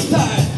It's time.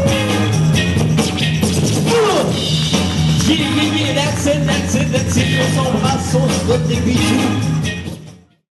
Yeah, yeah, yeah, that's it, that's it, that's it. It's all about soul, but they be true.